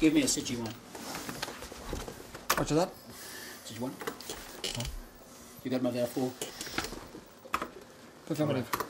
Give me a City one. Roger that. City one. You got my there four. Performative.